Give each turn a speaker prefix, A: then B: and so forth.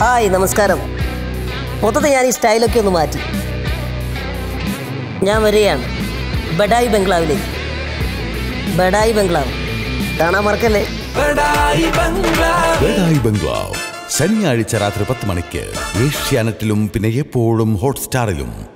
A: Hi നമസ്കാരം. മൊത്തത്തിൽ ഞാൻ ഈ സ്റ്റൈലൊക്കെ ഒന്ന് മാറ്റി. ഞാൻ വരികയാണ്. ബഡായി ബംഗ്ലാവിലേക്ക്. ബഡായി ബംഗ്ലാവ്. കാണാൻ മറക്കല്ലേ?
B: ബഡായി ബംഗ്ലാവ്.
C: ബഡായി ബംഗ്ലാവ്. ശനിയാഴ്ച രാത്രി പത്ത് മണിക്ക് ഏഷ്യാനെറ്റിലും പിന്നെ എപ്പോഴും ഹോട്ട്സ്റ്റാറിലും.